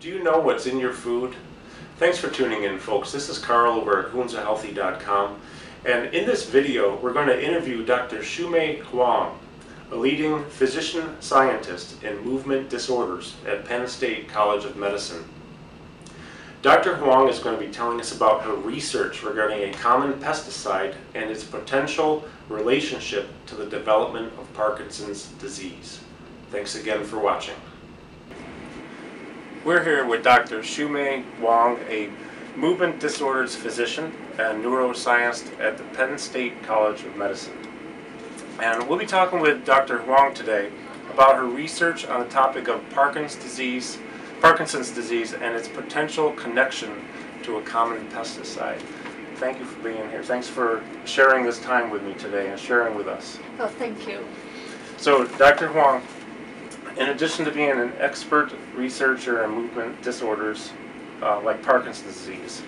Do you know what's in your food? Thanks for tuning in, folks. This is Karl over at hunzahealthy.com. And in this video, we're going to interview Dr. Xuemei Huang, a leading physician scientist in movement disorders at Penn State College of Medicine. Dr. Huang is going to be telling us about her research regarding a common pesticide and its potential relationship to the development of Parkinson's disease. Thanks again for watching. We're here with Dr. Xuemei Huang, a movement disorders physician and neuroscientist at the Penn State College of Medicine. And we'll be talking with Dr. Huang today about her research on the topic of Parkinson's disease, Parkinson's disease and its potential connection to a common pesticide. Thank you for being here. Thanks for sharing this time with me today and sharing with us. Oh, thank you. So, Dr. Huang, in addition to being an expert researcher in movement disorders uh, like Parkinson's disease,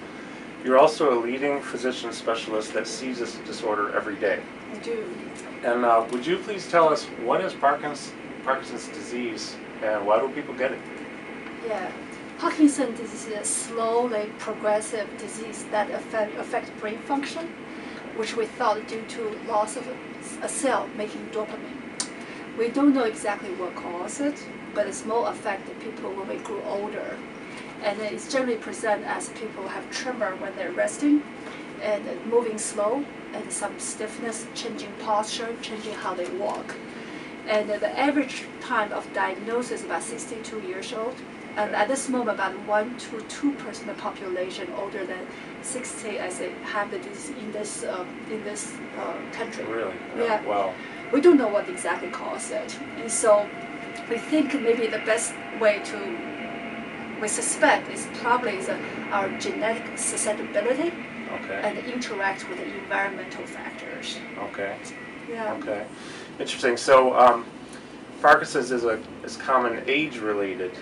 you're also a leading physician specialist that sees this disorder every day. I do. And uh, would you please tell us what is Parkinson's, Parkinson's disease and why do people get it? Yeah. Parkinson's disease is a slowly progressive disease that affect, affect brain function, which we thought due to loss of a, a cell making dopamine. We don't know exactly what causes it, but it's more affected people when we grow older. And it's generally present as people have tremor when they're resting and moving slow and some stiffness, changing posture, changing how they walk. And the average time of diagnosis is about 62 years old. And at this moment, about 1 to 2 percent of the population older than 60, I say, have the disease in this, uh, in this uh, country. Really? Yeah. Wow. We don't know what exactly caused it. And so we think maybe the best way to, we suspect is probably is, uh, our genetic susceptibility Okay. and interact with the environmental factors. Okay. Yeah. Okay. Interesting. So, um, Parkinson's is a is common age-related,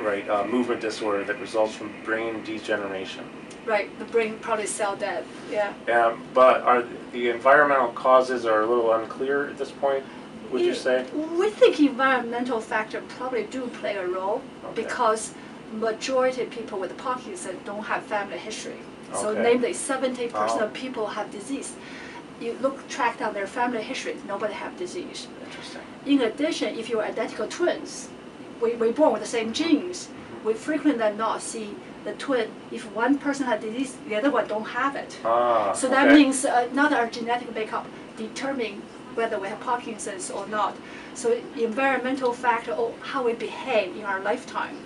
right, uh, movement disorder that results from brain degeneration. Right, the brain probably cell death, Yeah. Um, but are the environmental causes are a little unclear at this point? Would you say? We think environmental factor probably do play a role Okay. because majority of people with Parkinson don't have family history. So Okay. namely, 70% Oh. of people have disease. You look track down their family history, nobody have disease. Interesting. In addition, if you're identical twins, we, we're born with the same genes, we frequently not see the twin, if one person has disease, the other one don't have it. Ah. So that okay. means uh, not our genetic makeup determine whether we have Parkinson's or not. So environmental factor or how we behave in our lifetime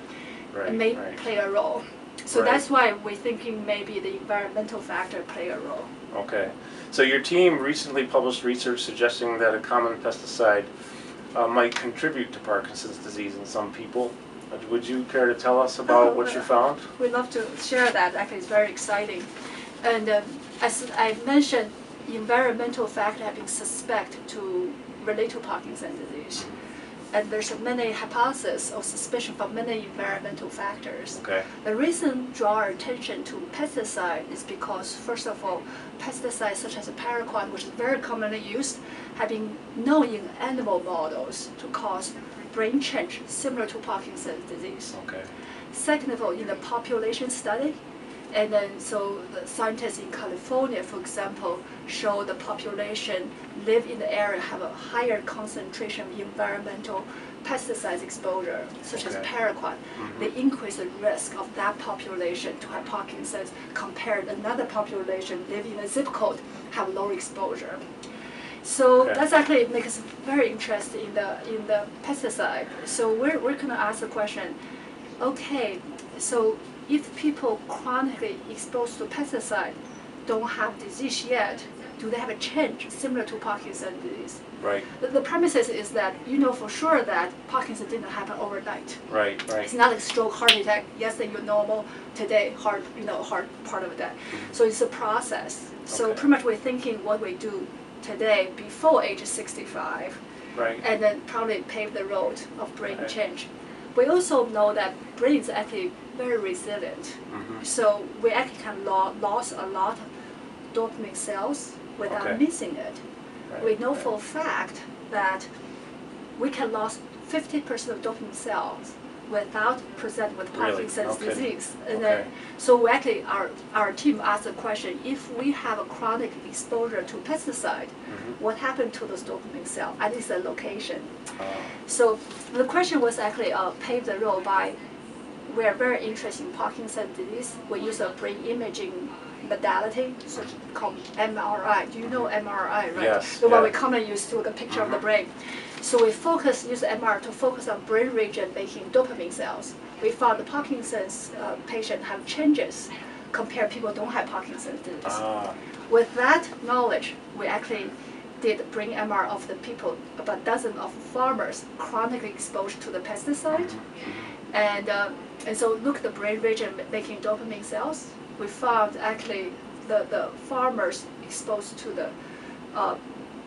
right, may right. play a role. So Right. that's why we're thinking maybe the environmental factor play a role. Okay. So your team recently published research suggesting that a common pesticide uh, might contribute to Parkinson's disease in some people. Uh, Would you care to tell us about what you found? We'd love to share that. Actually, it's very exciting. And um, as I mentioned, environmental factor have been suspected to relate to Parkinson's disease. And there's many hypotheses or suspicion for many environmental factors. Okay. The reason draw our attention to pesticide is because, first of all, pesticides such as paraquat, which is very commonly used, have been known in animal models to cause brain change similar to Parkinson's disease. Okay. Second of all, in the population study, and then so the scientists in California, for example, show the population live in the area have a higher concentration of environmental pesticide exposure, such as Okay. paraquat. Mhm. They increase the risk of that population to have Parkinson's compared to another population live in a zip code have lower exposure. So Okay. that's actually makes us very interested in the in the pesticide. So we're we're gonna ask the question, okay, so if people chronically exposed to pesticide don't have disease yet, do they have a change similar to Parkinson's disease? Right. The, the premises is that you know for sure that Parkinson didn't happen overnight. Right. right. It's not like stroke, heart attack. Yesterday you're normal, today heart, you know, heart part of that. Mm-hmm. So it's a process. So Okay. pretty much we're thinking what we do today before age 65 Right. and then probably pave the road of brain Okay. change. We also know that brain is actually very resilient. Mhm. So we actually can lo- lose a lot of dopamine cells without Okay. missing it. Right. We know right. for a fact that we can lose 50% of dopamine cells without present with Really? Parkinson's Okay. disease. And Okay. then, so we actually, our, our team asked the question, if we have a chronic exposure to pesticide, Mhm. what happened to those dopamine cell at this location? Uh, So the question was actually uh, paved the road by, we are very interested in Parkinson's disease. We use a brain imaging modality, such called MRI. Do you know MRI, right? Yes, The one we commonly use to look at picture of the Mhm. brain. So we focus, use MRI to focus on brain region making dopamine cells. We found the Parkinson's uh, patient have changes compared people who don't have Parkinson's disease. ah, With that knowledge, we actually did bring MR of the people, about a dozen of farmers chronically exposed to the pesticide. And, uh, and so look at the brain region making dopamine cells. We found actually the, the farmers exposed to the uh,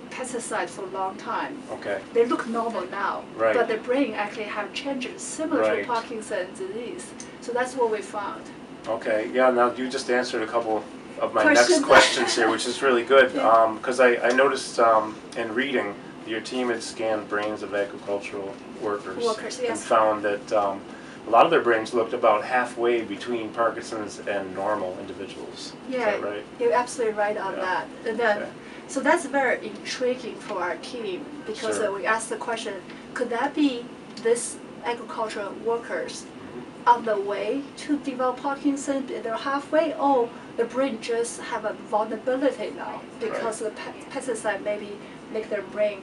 pesticide for a long time. okay. They look normal now, Right. but their brain actually have changes similar Right. to Parkinson's disease. So that's what we found. Okay, yeah, now you just answered a couple of my Question. next questions here, which is really good. Yeah. Because I, I noticed um, in reading, your team had scanned brains of agricultural workers. Workers, And found that um, a lot of their brains looked about halfway between Parkinson's and normal individuals. Is Yeah, that right? you're absolutely right on Yeah. that. And then, Okay. so that's very intriguing for our team because Sure. we asked the question, could that be this agricultural workers Mm-hmm. on the way to develop Parkinson? They're halfway, or the brain just have a vulnerability now because the pesticide maybe make their brain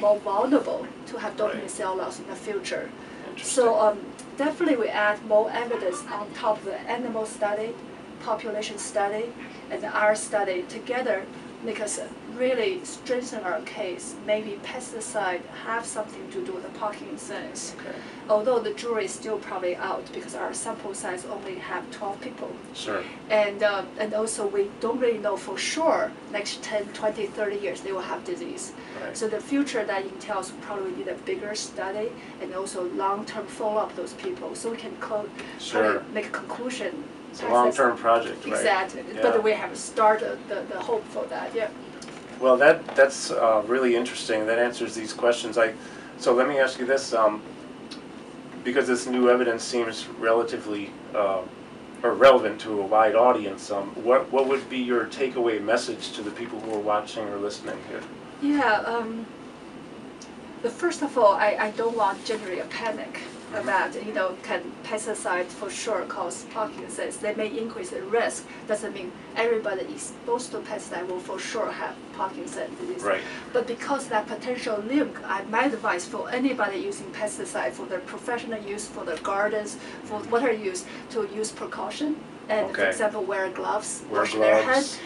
more vulnerable to have dopamine Right. cell loss in the future. Interesting. So um, definitely we add more evidence on top of the animal study, population study, and our study together make us really strengthen our case. Maybe pesticide have something to do with the Parkinson's. Okay, Although the jury is still probably out because our sample size only have 12 people. sure. And, uh, and also we don't really know for sure next 10, 20, 30 years they will have disease. Right. So the future that entails probably need a bigger study and also long-term follow-up those people so we can Sure. make a conclusion. It's a long-term project, right? Exactly, Yeah. but we have started the, the hope for that, yeah. Well, that, that's uh, really interesting. That answers these questions. I, so let me ask you this, um, because this new evidence seems relatively, uh, or relevant to a wide audience, um, what, what would be your takeaway message to the people who are watching or listening here? Yeah, um, the first of all, I, I don't want generate a panic about, you know, can pesticides for sure cause Parkinson's. They may increase the risk. Doesn't mean everybody exposed to pesticide will for sure have Parkinson's disease. Right. But because that potential link, I my advice for anybody using pesticide for their professional use, for their gardens, for water use, to use precaution. And for example, wear gloves, Wear wash their hands,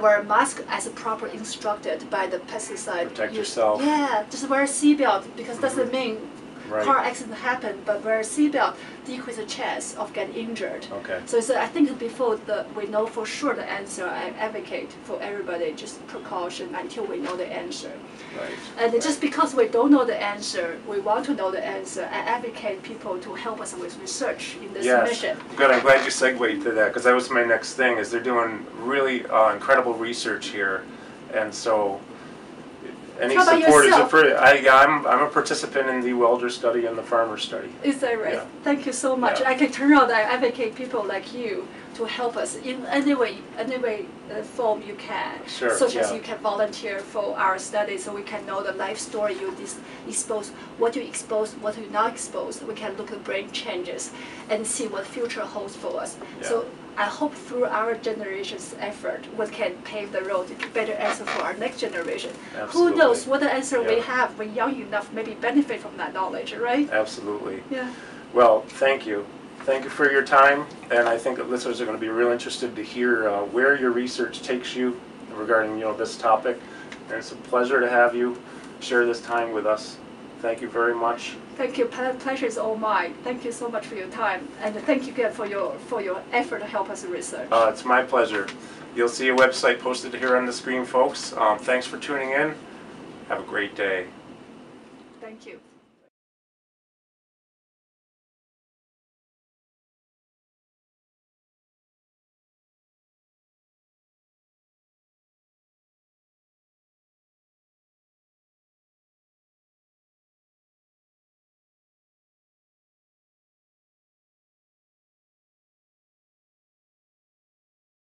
wear a mask as proper instructed by the pesticide. Protect use. yourself. Yeah, just wear a seatbelt because doesn't mean Right. car accident happen, but wear a seatbelt decrease the chance of getting injured. Okay. So, so I think before the we know for sure the answer, I advocate for everybody just precaution until we know the answer. Right. And right. just because we don't know the answer, we want to know the answer. I advocate people to help us with research in this Yes. mission. Good. I'm glad you segued to that because that was my next thing. Is they're doing really uh, incredible research here, and so any How about support is yourself? appre- I, I'm, I'm a participant in the welder study and the farmer study. Is that right? Yeah. Thank you so much. Yeah. I can turn out I advocate people like you to help us in any way, any way uh, form you can. Sure, Such as you can volunteer for our study, so we can know the life story you dis- expose, what you expose, what you not expose. We can look at brain changes and see what future holds for us. So I hope through our generation's effort, we can pave the road to better answer for our next generation. Absolutely. Who knows what the answer we have? We're young enough, maybe benefit from that knowledge, right? Absolutely. Yeah. Well, thank you. Thank you for your time, and I think that listeners are going to be real interested to hear uh, where your research takes you regarding you know this topic. And it's a pleasure to have you share this time with us. Thank you very much. Thank you. Pleasure is all mine. Thank you so much for your time, and thank you again for your for your effort to help us research. Uh, it's my pleasure. You'll see a website posted here on the screen, folks. Um, thanks for tuning in. Have a great day. Thank you.